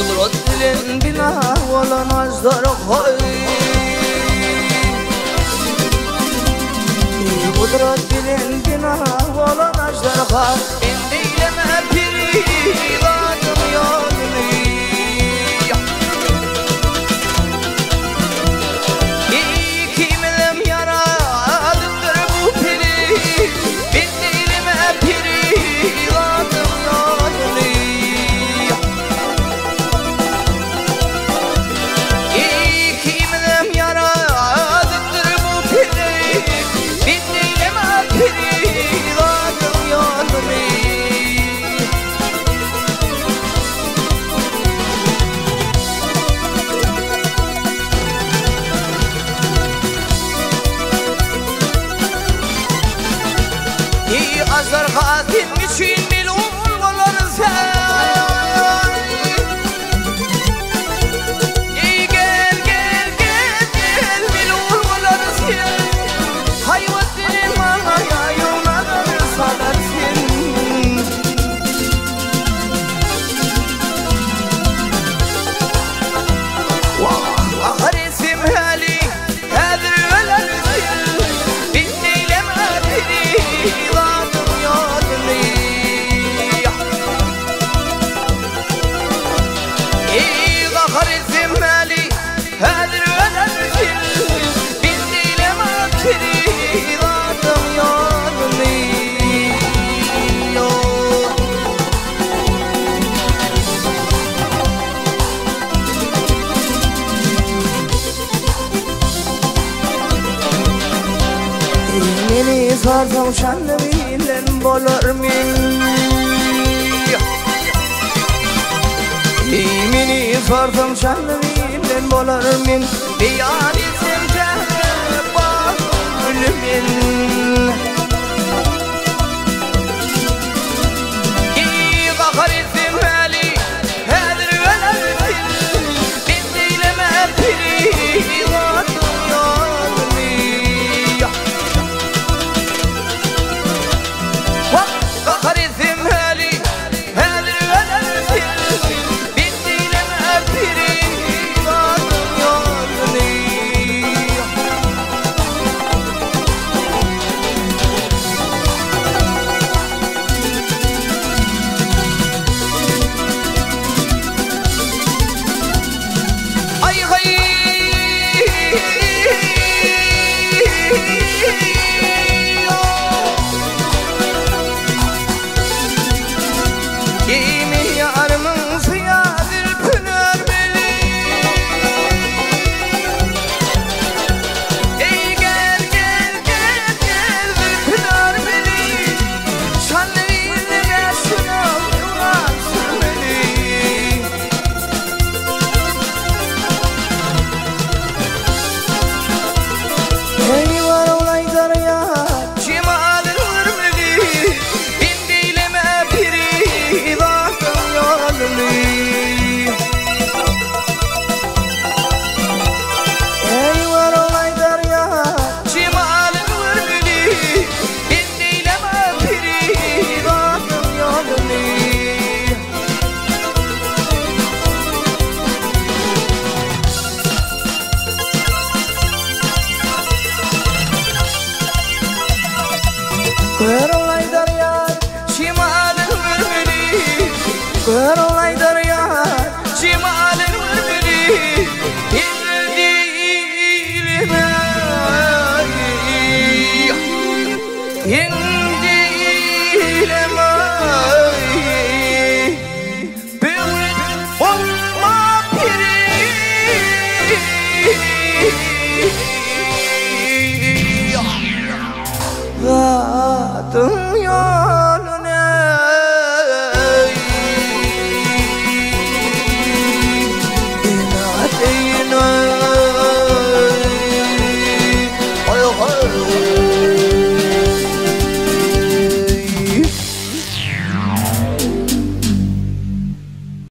ونرد لنبنا ولا نصدر خير ونرد لنبنا ولا نصدر خير treat me خرز مالي هذا الولد بإني لما تري راتم يومي Beni sorsam şanlı bilen bolur muyum? ایمینی زوردم شنوین لن بولر من دیاری سمجه با من 中药